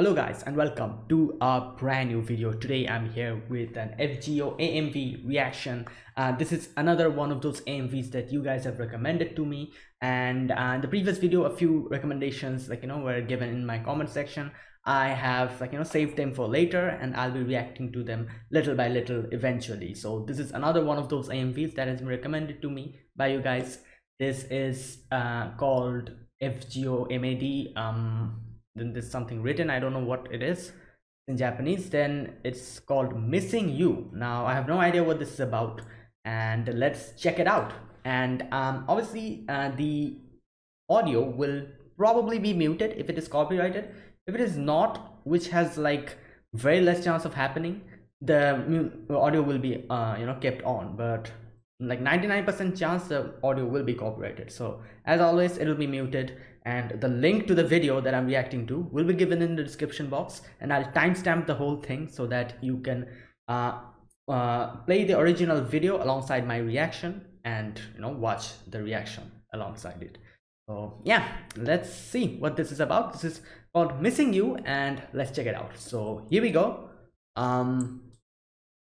Hello guys and welcome to a brand new video. Today I'm here with an FGO AMV reaction. Uh, this is another one of those AMVs that you guys have recommended to me and uh, the previous video a few recommendations like you know were given in my comment section. I have like you know saved them for later and I'll be reacting to them little by little eventually. So this is another one of those AMVs that has been recommended to me by you guys. This is uh, called FGO MAD um then there's something written i don't know what it is in japanese then it's called missing you. Now i have no idea what this is about and let's check it out. And um obviously uh, the audio will probably be muted if it is copyrighted. If it is not which has like very less chance of happening the audio will be uh you know kept on. But like 99% chance the audio will be copyrighted. So as always it will be muted and the link to the video that i'm reacting to will be given in the description box and i'll timestamp the whole thing so that you can uh, uh, play the original video alongside my reaction and you know watch the reaction alongside it. So yeah let's see what this is about. This is called missing you and let's check it out. So here we go. Um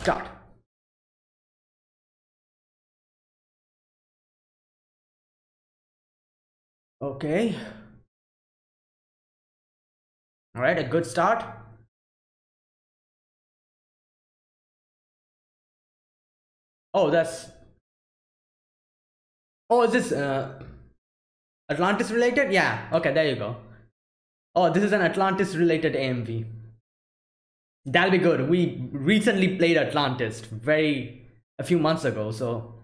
start Okay. All right, a good start. Oh, that's. Oh, is this uh, Atlantis related? Yeah. Okay, there you go. Oh, this is an Atlantis related AMV. That'll be good. We recently played Atlantis very a few months ago, so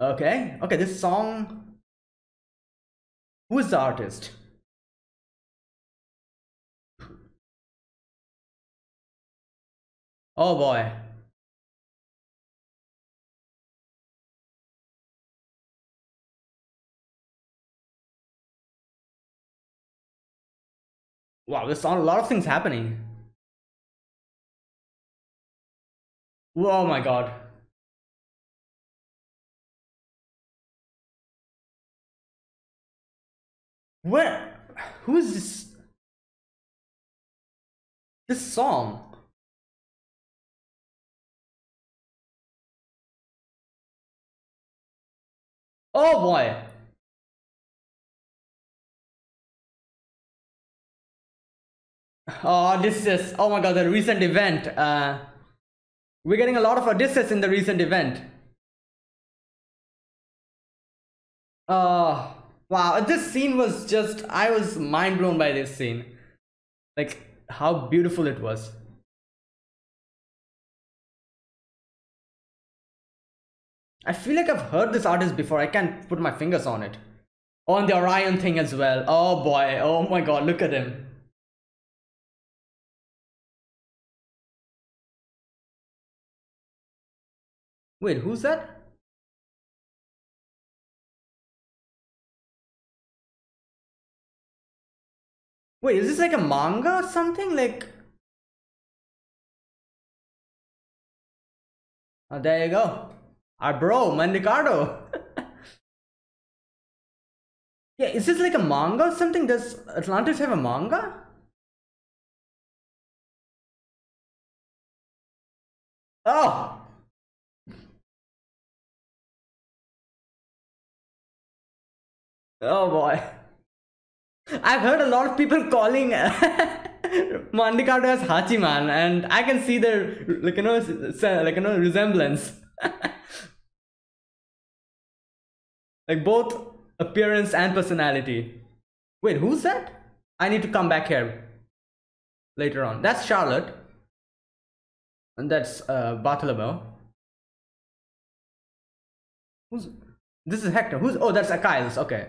Okay, okay, this song. Who is the artist? Oh boy. Wow, there's a lot of things happening. Oh my god. Where? Who is this? This song? Oh boy! Oh, this is oh my god, the recent event. Uh, we're getting a lot of Odysseus in the recent event. Oh. Wow, uh, this scene was just, I was mind blown by this scene. Like, how beautiful it was. I feel like I've heard this artist before, I can't put my fingers on it. On the Orion thing as well. Oh boy, oh my god, look at him. Wait, who's that? Wait, is this like a manga or something? Like... Oh, there you go. Our bro, Mandicardo. yeah, is this like a manga or something? Does Atlantis have a manga? Oh! Oh boy. I've heard a lot of people calling Mandicardo as Hachiman, and I can see their like you know like you know resemblance. like both appearance and personality. Wait, who's that? I need to come back here later on. That's Charlotte. And that's uh, Bartholomew. Who's this is Hector. Who's oh that's Achilles. Okay.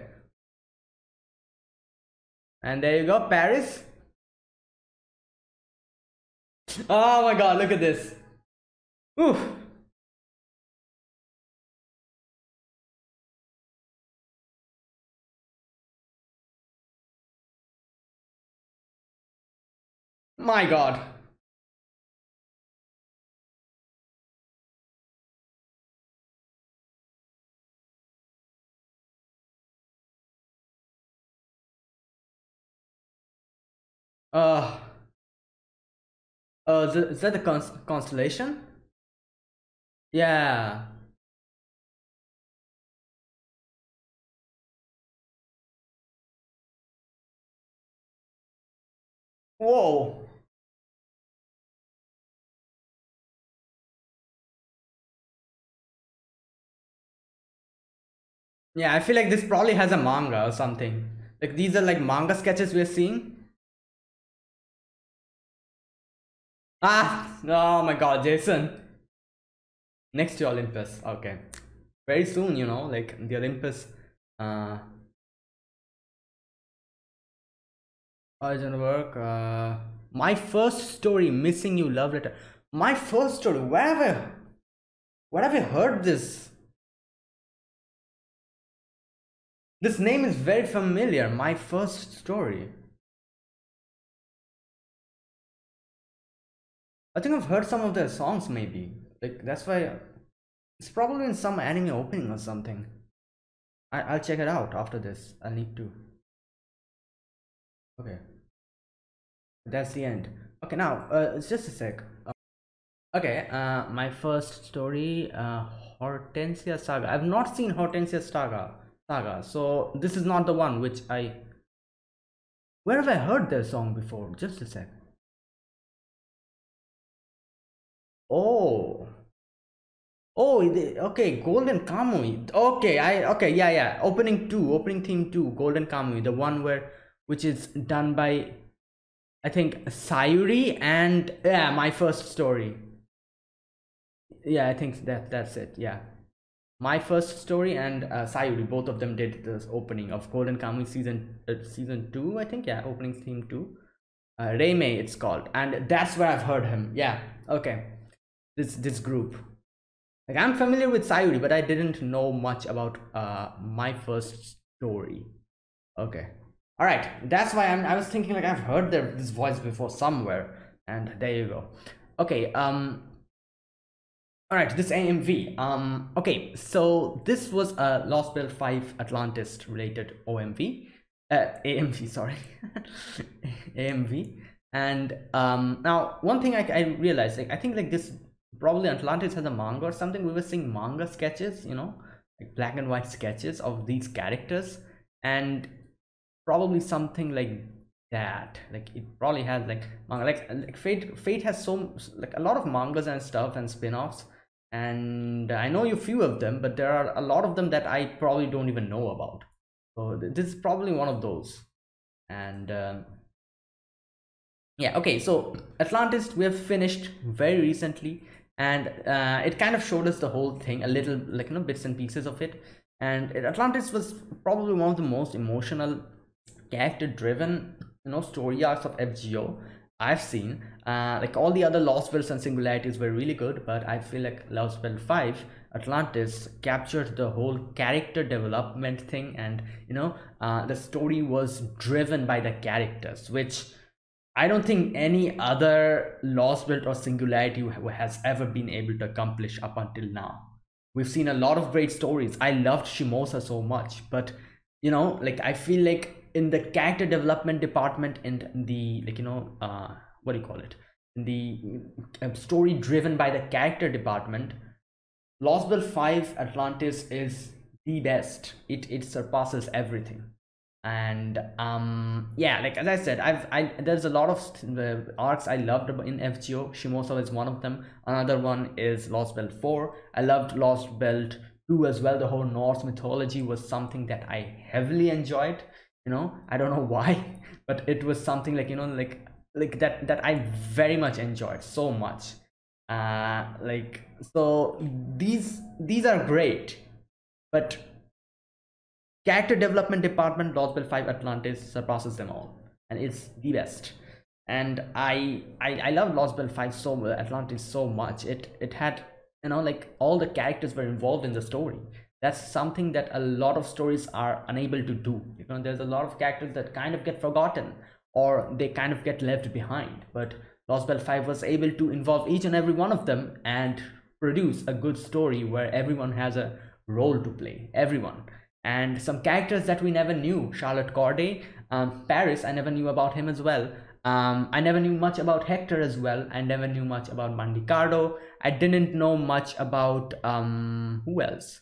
And there you go, Paris. Oh my god, look at this. Oof. My god. Uh, uh, is that the cons constellation? Yeah. Whoa. Yeah, I feel like this probably has a manga or something. Like these are like manga sketches we're seeing. Ah, oh my god, Jason. Next to Olympus. Okay. Very soon, you know, like the Olympus uh origin work. Uh my first story, missing you love letter. My first story, where have I where have I heard this? This name is very familiar. My first story. I think I've heard some of their songs maybe. Like that's why it's probably in some anime opening or something. I I'll check it out after this. I need to. Okay. That's the end. Okay, now uh, just a sec. Uh, okay, uh, my first story, uh, Hortensia Saga. I've not seen Hortensia Saga. Saga. So this is not the one which I. Where have I heard their song before? Just a sec. Oh. Oh, okay, Golden Kamui. Okay, I okay, yeah, yeah. Opening two, opening theme two, Golden Kamui, the one where which is done by I think Sayuri and yeah, my first story. Yeah, I think that that's it. Yeah, my first story and uh, Sayuri, both of them did this opening of Golden Kamui season uh, season two. I think yeah, opening theme two. Uh, Reimei, it's called, and that's where I've heard him. Yeah, okay, this this group. Like I'm familiar with Sayuri, but I didn't know much about uh my first story. Okay. All right. That's why I'm I was thinking like I've heard their, this voice before somewhere and there you go. Okay. Um all right, this AMV. Um okay, so this was a Lost Belt 5 Atlantis related OMV. Uh AMV, sorry. AMV. And um now one thing I, I realized like I think like this probably Atlantis has a manga or something. We were seeing manga sketches, you know, like black and white sketches of these characters, and probably something like that. Like it probably has like manga, like like Fate. Fate has so like a lot of mangas and stuff and spin-offs, and I know a few of them, but there are a lot of them that I probably don't even know about. So th- this is probably one of those, and. Um, yeah okay so atlantis we have finished very recently and uh, it kind of showed us the whole thing a little like you know bits and pieces of it. And atlantis was probably one of the most emotional character driven you know story arcs of fgo i've seen. Uh, like all the other lost worlds and singularities were really good but i feel like lost world 5 atlantis captured the whole character development thing. And you know uh, the story was driven by the characters which I don't think any other Lost Belt or Singularity has ever been able to accomplish up until now. We've seen a lot of great stories. I loved Shimosa so much, but you know, like I feel like in the character development department and the like you know, uh, what do you call it? In the uh, story driven by the character department, Lost Belt 5 Atlantis is the best. It it surpasses everything and um yeah like as i said i've i there's a lot of arcs i loved in fgo shimosa is one of them. Another one is lost belt 4 i loved lost belt 2 as well. The whole norse mythology was something that i heavily enjoyed you know? I don't know why but it was something like you know like like that that i very much enjoyed so much. Uh like so these these are great but character development department Lost Belt 5 atlantis surpasses them all and it's the best. And i i, I love Lost Belt 5 so mu- atlantis so much. It it had you know like all the characters were involved in the story. That's something that a lot of stories are unable to do. You know there's a lot of characters that kind of get forgotten or they kind of get left behind. But Lost Belt 5 was able to involve each and every one of them and produce a good story where everyone has a role to play everyone and some characters that we never knew charlotte corday um, paris i never knew about him as well um, I never knew much about Hector as well. I never knew much about Mandicardo. I didn't know much about um, who else.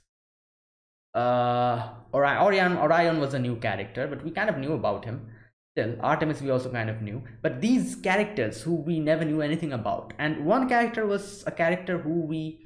Uh, Orion, Orion was a new character, but we kind of knew about him. Still, Artemis we also kind of knew. But these characters who we never knew anything about, and one character was a character who we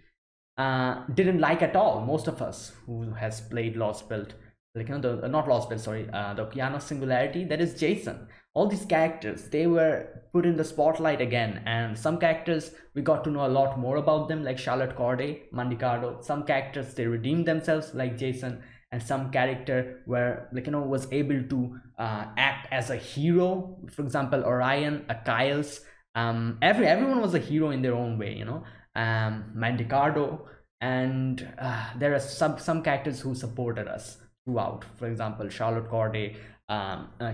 uh, didn't like at all. Most of us who has played Lost Belt, like you know, the not Lost Belt, sorry, uh, the Okeanos Singularity. That is Jason all these characters they were put in the spotlight again and some characters we got to know a lot more about them like charlotte corday mandicardo some characters they redeemed themselves like jason and some character where like you know was able to uh, act as a hero for example orion Achilles, um every everyone was a hero in their own way you know um mandicardo and uh, there are some some characters who supported us throughout for example charlotte corday um, uh,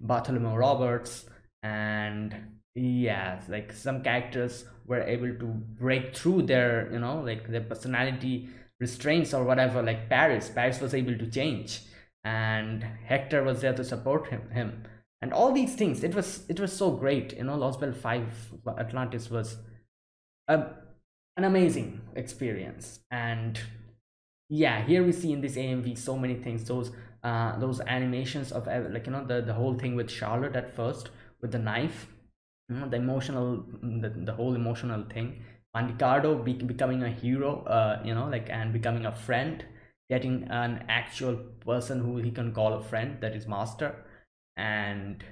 Bartholomew Roberts, and yeah, like some characters were able to break through their, you know, like their personality restraints or whatever. Like Paris, Paris was able to change, and Hector was there to support him. Him and all these things. It was it was so great. You know, Lost Belt Five Atlantis was a, an amazing experience. And yeah here we see in this amv so many things those uh, those animations of like you know the, the whole thing with Charlotte at first with the knife you know, the emotional the, the whole emotional thing. Mandicardo be, becoming a hero uh, you know like and becoming a friend getting an actual person who he can call a friend that is master. And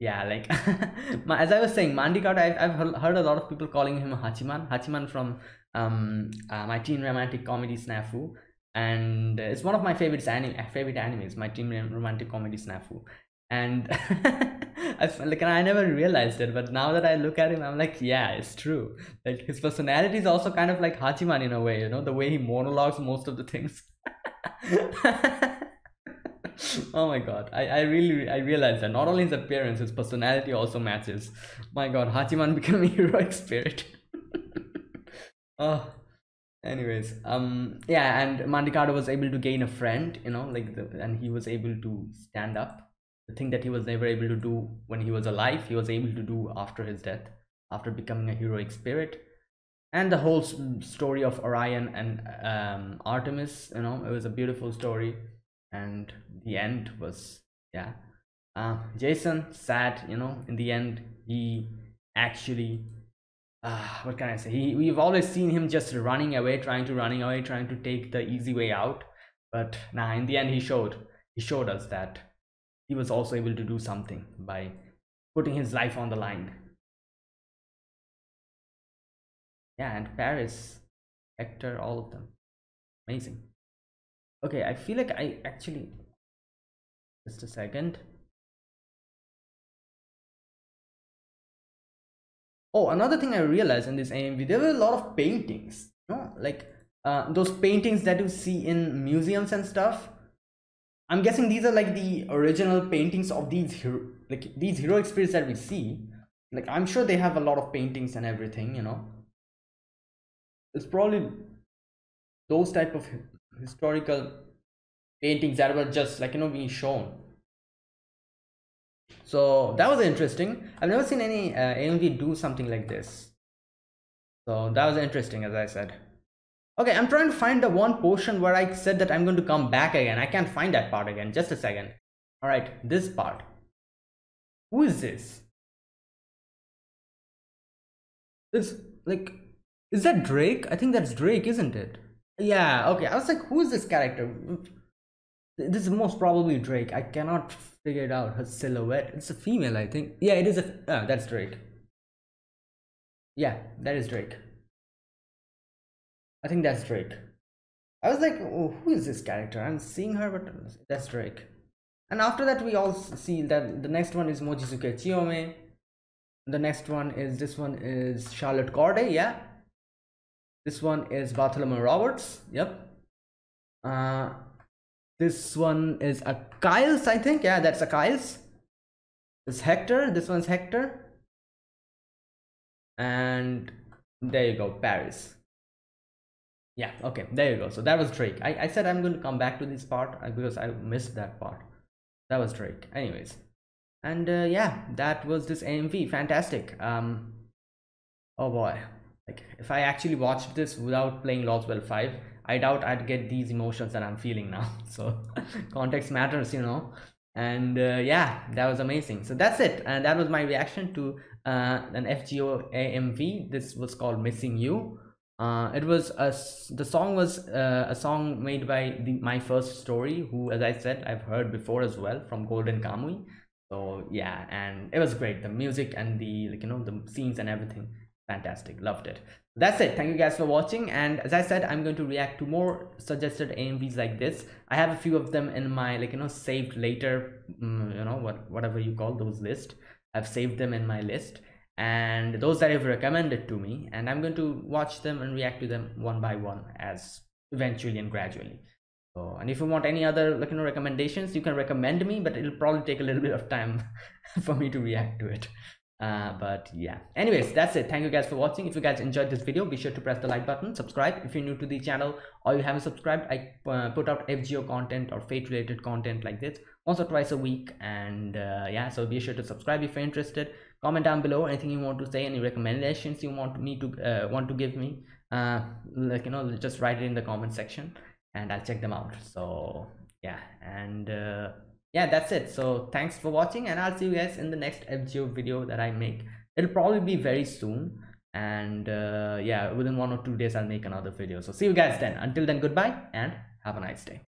yeah like as i was saying mandicardo I've, I've heard a lot of people calling him hachiman hachiman from um uh, my teen romantic comedy snafu and it's one of my favorites anime favorite animes my teen romantic comedy snafu and I like I never realized it, but now that I look at him, I'm like, yeah, it's true. Like his personality is also kind of like Hachiman in a way, you know, the way he monologues most of the things. oh my god, I, I really I realized that not only his appearance, his personality also matches. My god, Hachiman became a heroic spirit. oh, anyways um yeah and mandicardo was able to gain a friend you know like the, and he was able to stand up the thing that he was never able to do when he was alive he was able to do after his death after becoming a heroic spirit and the whole story of orion and um artemis you know it was a beautiful story and the end was yeah uh jason sad you know in the end he actually uh, what can I say? He, we've always seen him just running away, trying to running away, trying to take the easy way out. But nah, in the end, he showed he showed us that he was also able to do something by putting his life on the line. Yeah, and Paris, Hector, all of them, amazing. Okay, I feel like I actually just a second. oh another thing i realized in this amv there were a lot of paintings know like uh, those paintings that you see in museums and stuff. I'm guessing these are like the original paintings of these hero like these heroic spirits that we see. Like i'm sure they have a lot of paintings and everything you know. It's probably those type of historical paintings that were just like you know being shown. So that was interesting. I've never seen any uh, amv do something like this. So that was interesting as i said. Okay i'm trying to find the one portion where i said that i'm going to come back again. I can't find that part again. Just a second. All right this part. Who is this? It's like is that drake? I think that's drake isn't it yeah okay i was like who is this character this is most probably drake i cannot figure it out her silhouette. It's a female, I think. Yeah, it is a. Oh, that's Drake. Yeah, that is Drake. I think that's Drake. I was like, oh, who is this character? I'm seeing her, but that's Drake. And after that, we all see that the next one is Mochizuki Chiyome. The next one is this one is Charlotte Corday. Yeah. This one is Bartholomew Roberts. Yep. Uh, this one is a Kyle's, I think. Yeah, that's Achilles. This Hector. This one's Hector. And there you go, Paris. Yeah, okay, there you go. So that was Drake. I, I said I'm going to come back to this part uh, because I missed that part. That was Drake. Anyways. and uh, yeah that was this amv fantastic um oh boy like if i actually watched this without playing lost belt 5 i doubt i'd get these emotions that i'm feeling now. So context matters you know? And uh, yeah that was amazing. So that's it. And that was my reaction to uh, an fgo amv this was called missing you. Uh, it was a the song was uh, a song made by the, my first story who as i said i've heard before as well from golden kamui. So yeah and it was great. The music and the like you know the scenes and everything fantastic. Loved it. That's it. Thank you guys for watching. And as i said i'm going to react to more suggested amvs like this. I have a few of them in my like you know saved later um, you know what whatever you call those list. I've saved them in my list. And those that have recommended to me and i'm going to watch them and react to them one by one as eventually and gradually. So and if you want any other like you know recommendations you can recommend me but it'll probably take a little bit of time for me to react to it uh, but yeah. Anyways that's it. Thank you guys for watching. If you guys enjoyed this video be sure to press the like button. Subscribe. If you're new to the channel or you haven't subscribed i uh, put out fgo content or fate related content like this once or twice a week. And uh, yeah so be sure to subscribe if you're interested. Comment down below anything you want to say any recommendations you want me to uh, want to give me. Uh, like you know just write it in the comment section and i'll check them out. So yeah. And uh, yeah that's it. So thanks for watching and i'll see you guys in the next fgo video that i make. It'll probably be very soon and uh, yeah within one or two days i'll make another video. So see you guys then. Until then goodbye and have a nice day